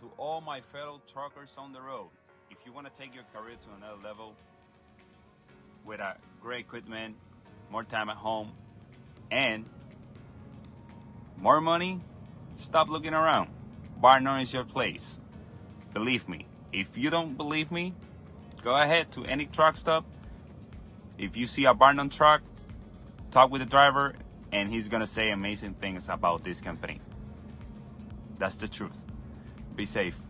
to all my fellow truckers on the road. If you want to take your career to another level with a great equipment, more time at home, and more money, stop looking around. Barr-Nunn is your place. Believe me. If you don't believe me, go ahead to any truck stop. If you see a Barr-Nunn truck, talk with the driver, and he's gonna say amazing things about this company. That's the truth. Be safe.